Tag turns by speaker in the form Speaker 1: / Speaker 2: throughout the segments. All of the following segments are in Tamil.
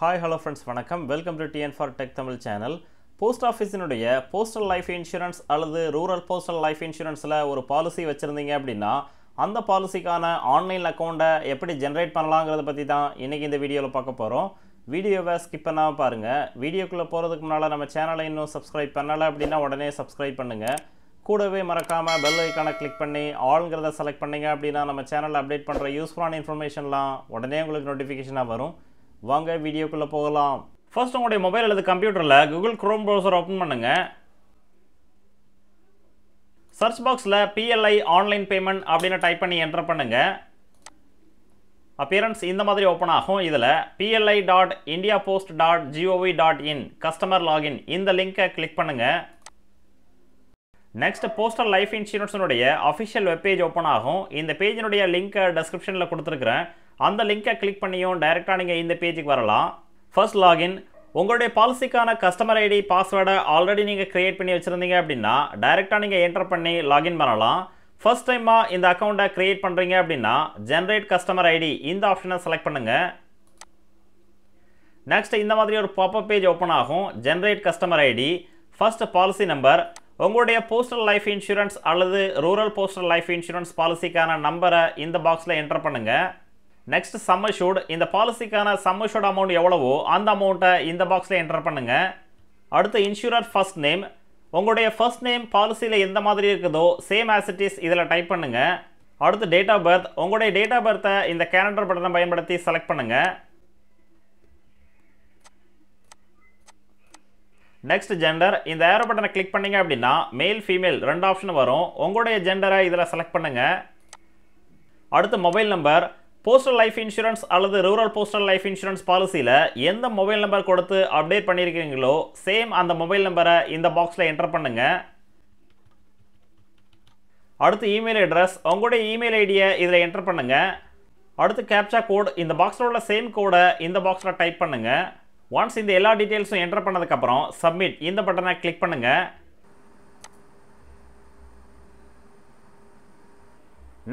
Speaker 1: ஹாய் ஹலோ ஃப்ரெண்ட்ஸ் வணக்கம். Welcome to TN for tech Tamil channel post ஆஃபீஸினுடைய postal life insurance அல்லது ரூரல் போஸ்டல் லைஃப் இன்சூரன்ஸில் ஒரு பாலிசி வச்சுருந்தீங்க அப்படின்னா அந்த பாலிசிக்கான ஆன்லைன் அக்கௌண்ட்டை எப்படி ஜென்ரேட் பண்ணலாங்கிறத பற்றி தான் இன்றைக்கி இந்த வீடியோவில் பார்க்க போகிறோம் வீடியோவை ஸ்கிப் பண்ணாமல் பாருங்கள் வீடியோக்குள்ளே போகிறதுக்கு முன்னால் நம்ம சேனலை இன்னும் சப்ஸ்கிரைப் பண்ணலை அப்படின்னா உடனே சப்ஸ்கிரைப் பண்ணுங்கள் கூடவே மறக்காமல் பெல் ஐக்கானை கிளிக் பண்ணி ஆளுங்கிறத செலக்ட் பண்ணிங்க அப்படின்னா நம்ம சேனலில் அப்டேட் பண்ணுற யூஸ்ஃபுல்லான இன்ஃபர்மேஷன்லாம் உடனே உங்களுக்கு நோட்டிஃபிகேஷனாக வரும். வாங்க வீடியோக்குள்ளே போகலாம். ஃபர்ஸ்ட் உங்களுடைய மொபைல் அல்லது கம்ப்யூட்டரில் கூகுள் குரோம் ப்ரௌசர் ஓப்பன் பண்ணுங்கள் சர்ச் பாக்ஸில் பிஎல்ஐ ஆன்லைன் பேமெண்ட் அப்படின்னு டைப் பண்ணி என்டர் பண்ணுங்கள் அப்பியரன்ஸ் இந்த மாதிரி ஓப்பன் ஆகும். இதில் PLI dot India post dot G O V dot in customer login இந்த லிங்கை கிளிக் பண்ணுங்கள் நெக்ஸ்ட் போஸ்டல் லைஃப் இன்சூரன்ஸினுடைய அஃபிஷியல் வெப்பேஜ் ஓப்பன் ஆகும். இந்த பேஜினுடைய லிங்க்கை டெஸ்கிரிப்ஷனில் கொடுத்துருக்குறேன். அந்த லிங்கை கிளிக் பண்ணியும் டைரெக்டாக நீங்கள் இந்த பேஜுக்கு வரலாம். ஃபர்ஸ்ட் லாகின் உங்களுடைய பாலிசிக்கான கஸ்டமர் ஐடி பாஸ்வேர்டை ஆல்ரெடி நீங்கள் க்ரியேட் பண்ணி வச்சுருந்தீங்க அப்படின்னா டைரெக்டாக நீங்கள் என்டர் பண்ணி லாகின் பண்ணலாம். ஃபர்ஸ்ட் டைமாக இந்த அக்கௌண்ட்டை க்ரியேட் பண்ணுறீங்க அப்படின்னா ஜென்ரேட் கஸ்டமர் ஐடி இந்த ஆப்ஷனை செலக்ட் பண்ணுங்கள் நெக்ஸ்ட் இந்த மாதிரி ஒரு பாப்பப் பேஜ் ஓப்பன் ஆகும். Generate customer ID first policy number உங்களுடைய போஸ்டல் லைஃப் இன்சூரன்ஸ் அல்லது ரூரல் போஸ்டல் லைஃப் இன்சூரன்ஸ் பாலிசிக்கான நம்பரை இந்த பாக்ஸில் என்டர் பண்ணுங்கள் நெக்ஸ்ட் சம்மஷூட் இந்த பாலிசிக்கான சம்மஷூட் அமௌண்ட் எவ்வளவோ அந்த அமௌண்ட்டை இந்த பாக்ஸில் என்டர் பண்ணுங்கள் அடுத்து இன்சூரர் ஃபர்ஸ்ட் நேம் உங்களுடைய ஃபர்ஸ்ட் நேம் பாலிசியில் எந்த மாதிரி இருக்குதோ சேம் ஆசிட்டிஸ் இதில் டைப் பண்ணுங்கள் அடுத்து டேட் ஆஃப் பர்த் உங்களுடைய டேட் ஆஃப் பர்த்தை இந்த கேலண்டர் பட்டனை பயன்படுத்தி செலக்ட் பண்ணுங்கள் நெக்ஸ்ட் ஜெண்டர் இந்த ஏரோ பட்டனை கிளிக் பண்ணீங்க அப்படின்னா மேல் ஃபீமேல் ரெண்டு ஆப்ஷன் வரும். உங்களுடைய ஜெண்டரை இதில் செலக்ட் பண்ணுங்கள் அடுத்து mobile number postal life insurance அல்லது ரூரல் போஸ்டல் லைஃப் இன்சூரன்ஸ் பாலிசியில் எந்த மொபைல் நம்பர் கொடுத்து அப்டேட் பண்ணியிருக்கீங்களோ சேம் அந்த மொபைல் நம்பரை இந்த பாக்ஸில் என்டர் பண்ணுங்கள் அடுத்து இமெயில் அட்ரஸ் உங்களுடைய இமெயில் ஐடியை இதில் என்டர் பண்ணுங்கள் அடுத்து கேப்சா கோட் இந்த பாக்ஸில் உள்ள சேம் கோடை இந்த பாக்ஸில் டைப் பண்ணுங்கள் ஒன்ஸ் இந்த எல்லா டீட்டெயில்ஸும் என்டர் பண்ணதுக்கப்புறம் சப்மிட் இந்த பட்டனை கிளிக் பண்ணுங்கள்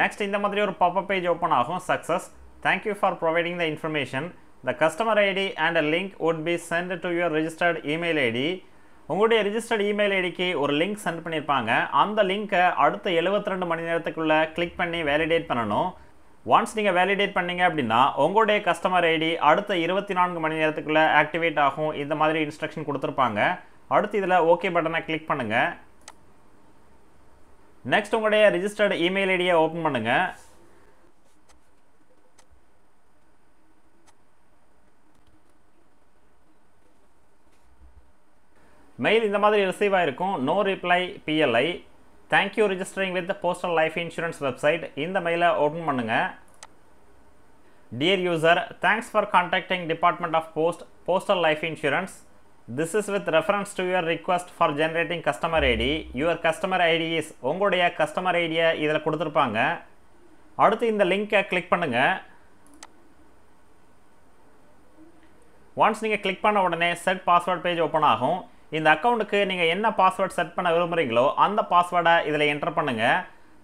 Speaker 1: நெக்ஸ்ட் இந்த மாதிரி ஒரு பாப்பப் பேஜ் ஓப்பன் ஆகும். Success thank you for providing the information the customer ID and a link would be sent to your registered email ID உங்களுடைய ரிஜிஸ்டர்ட் இமெயில் ஐடிக்கு ஒரு லிங்க் சென்ட் பண்ணியிருப்பாங்க. அந்த லிங்க்கை அடுத்த 72 மணி நேரத்துக்குள்ளே கிளிக் பண்ணி வேலிடேட் பண்ணணும். ஒன்ஸ் நீங்கள் வேலிடேட் பண்ணீங்க அப்படின்னா உங்களுடைய கஸ்டமர் ஐடி அடுத்த இருபத்தி நான்கு மணி நேரத்துக்குள்ளே ஆக்டிவேட் ஆகும். இந்த மாதிரி இன்ஸ்ட்ரக்ஷன் கொடுத்துருப்பாங்க. அடுத்து இதில் ஓகே பட்டனை கிளிக் பண்ணுங்கள் நெக்ஸ்ட் உங்களுடைய ரிஜிஸ்டர்டு இமெயில் ஐடியை ஓப்பன் பண்ணுங்கள் மெயில் இந்த மாதிரி ரிசீவ் ஆயிருக்கும். No reply PLI thank you registering with postal life insurance website இந்த மெயிலை ஓப்பன் பண்ணுங்கள் dear user thanks for contacting department of post postal life insurance this is with reference to your request for generating customer ID your customer ID is உங்களுடைய கஸ்டமர் ஐடியை இதில் கொடுத்துருப்பாங்க. அடுத்து இந்த லிங்கை கிளிக் பண்ணுங்கள் ஒன்ஸ் நீங்கள் கிளிக் பண்ண உடனே செட் பாஸ்வேர்ட் பேஜ் ஓப்பன் ஆகும். இந்த அக்கௌண்ட்டுக்கு நீங்கள் என்ன பாஸ்வேர்ட் செட் பண்ண விரும்புகிறீங்களோ அந்த பாஸ்வேர்டை இதில் என்டர் பண்ணுங்கள்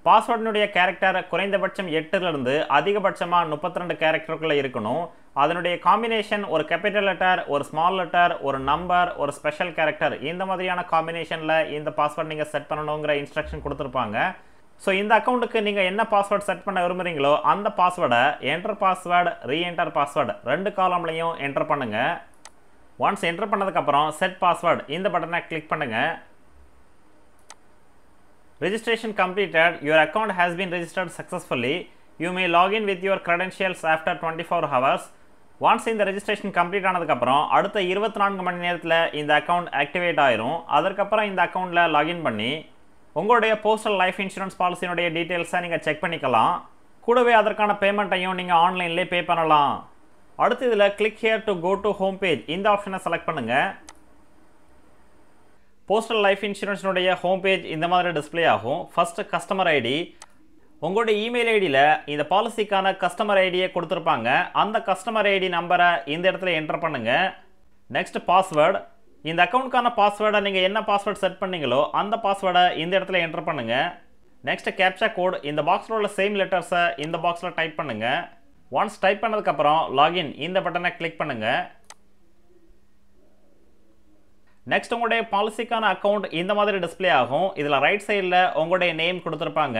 Speaker 1: பாஸ்வேர்டினுடைய கேரக்டர் குறைந்தபட்சம் எட்டுலேருந்து அதிகபட்சமாக முப்பத்தி ரெண்டு கேரக்டருக்குள்ளே இருக்கணும். அதனுடைய காம்பினேஷன் ஒரு கேபிட்டல் லெட்டர் ஒரு ஸ்மால் லெட்டர் ஒரு நம்பர் ஒரு ஸ்பெஷல் கேரக்டர் இந்த மாதிரியான காம்பினேஷனில் இந்த பாஸ்வேர்ட் நீங்கள் செட் பண்ணணுங்கிற இன்ஸ்ட்ரக்ஷன் கொடுத்துருப்பாங்க. ஸோ இந்த அக்கௌண்ட்டுக்கு நீங்கள் என்ன பாஸ்வேர்ட் செட் பண்ண விரும்புகிறீங்களோ அந்த பாஸ்வேர்டை என்டர் பாஸ்வேர்டு ரீஎன்டர் பாஸ்வேர்டு ரெண்டு காலம்லையும் என்டர் பண்ணுங்கள் ஒன்ஸ் என்டர் பண்ணதுக்கப்புறம் செட் பாஸ்வேர்டு இந்த பட்டனை கிளிக் பண்ணுங்கள் registration completed. Your account has been registered successfully. You may log in with your credentials after 24 hours. Once இந்த ரெஜிஸ்ட்ரேஷன் கம்ப்ளீட் ஆனதுக்கப்புறம் அடுத்த இருபத்தி நான்கு மணி நேரத்தில் இந்த அக்கௌண்ட் ஆக்டிவேட் ஆயிரும். அதற்கப்புறம் இந்த அக்கௌண்ட்டில் லாகின் பண்ணி உங்களுடைய போஸ்டல் லைஃப் இன்சூரன்ஸ் பாலிசியினுடைய டீட்டெயில்ஸை நீங்கள் செக் பண்ணிக்கலாம். கூடவே அதற்கான பேமெண்ட்டையும் நீங்கள் ஆன்லைன்லேயே பே பண்ணலாம். அடுத்து இதில் click here to go to home page இந்த ஆப்ஷனை செலக்ட் பண்ணுங்கள் போஸ்டல் லைஃப் இன்சூரன்ஸினுடைய ஹோம் பேஜ் இந்த மாதிரி டிஸ்பிளே ஆகும். ஃபஸ்ட்டு கஸ்டமர் ஐடி உங்களுடைய இமெயில் ஐடியில் இந்த பாலிசிக்கான கஸ்டமர் ஐடியை கொடுத்துருப்பாங்க. அந்த கஸ்டமர் ஐடி நம்பரை இந்த இடத்துல என்டர் பண்ணுங்கள் நெக்ஸ்ட் பாஸ்வேர்டு இந்த அக்கௌண்ட்க்கான பாஸ்வேர்டை நீங்கள் என்ன பாஸ்வேர்டு செட் பண்ணீங்களோ அந்த பாஸ்வேர்டை இந்த இடத்துல என்டர் பண்ணுங்கள் நெக்ஸ்ட் கேப்சா கோட் இந்த பாக்ஸில் உள்ள சேம் லெட்டர்ஸை இந்த பாக்ஸில் டைப் பண்ணுங்கள் ஒன்ஸ் டைப் பண்ணதுக்கப்புறம் லாகின் இந்த பட்டனை கிளிக் பண்ணுங்கள் நெக்ஸ்ட் உங்களுடைய பாலிசிக்கான அக்கௌண்ட் இந்த மாதிரி டிஸ்ப்ளே ஆகும். இதில் ரைட் சைடில் உங்களுடைய நேம் கொடுத்துருப்பாங்க.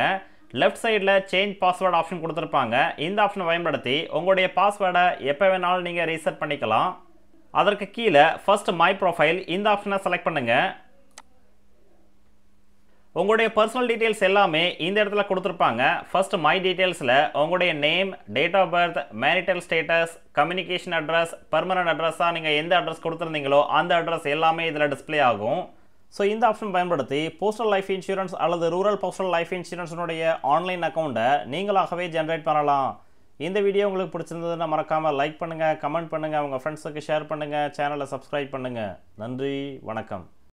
Speaker 1: லெஃப்ட் சைடில் சேஞ்ச் பாஸ்வேர்டு ஆப்ஷன் கொடுத்துருப்பாங்க. இந்த ஆப்ஷனை பயன்படுத்தி உங்களுடைய பாஸ்வேர்டை எப்போ வேணாலும் நீங்கள் ரீசெட் பண்ணிக்கலாம். அதற்கு கீழே ஃபர்ஸ்ட் மை ப்ரொஃபைல் இந்த ஆப்ஷனை செலக்ட் பண்ணுங்கள் உங்களுடைய பர்சனல் டீட்டெயில்ஸ் எல்லாமே இந்த இடத்துல கொடுத்துருப்பாங்க. ஃபர்ஸ்ட் மை டீட்டெயில்ஸில் உங்களுடைய name date of birth marital status communication address permanent அட்ரஸாக நீங்கள் எந்த அட்ரஸ் கொடுத்துருந்தீங்களோ அந்த அட்ரஸ் எல்லாமே இதில் டிஸ்ப்ளே ஆகும். ஸோ இந்த ஆப்ஷன் பயன்படுத்தி போஸ்டல் லைஃப் இன்சூரன்ஸ் அல்லது ரூரல் போஸ்டல் லைஃப் இன்சூரன்ஸினுடைய ஆன்லைன் அக்கௌண்ட்டை நீங்களாகவே ஜென்ரேட் பண்ணலாம். இந்த வீடியோ உங்களுக்கு பிடிச்சிருந்ததுன்னா மறக்காமல் லைக் பண்ணுங்கள் கமெண்ட் பண்ணுங்கள் உங்கள் ஃப்ரெண்ட்ஸுக்கு ஷேர் பண்ணுங்கள் சேனலை சப்ஸ்கிரைப் பண்ணுங்கள் நன்றி வணக்கம்.